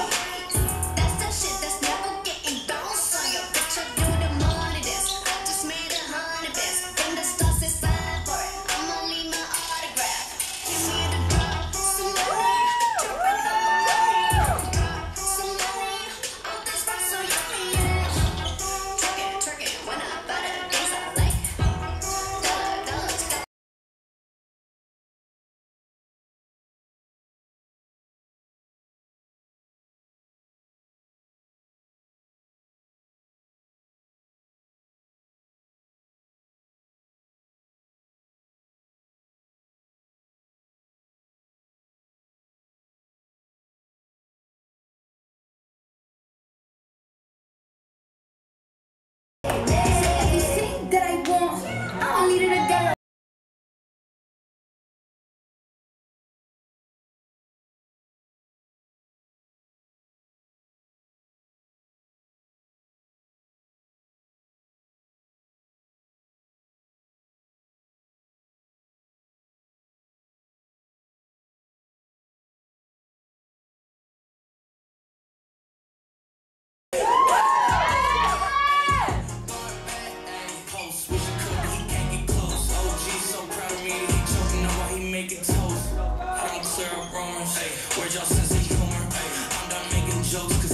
Stop. Yeah. grown. Hey, y'all sense of humor? I'm done making jokes.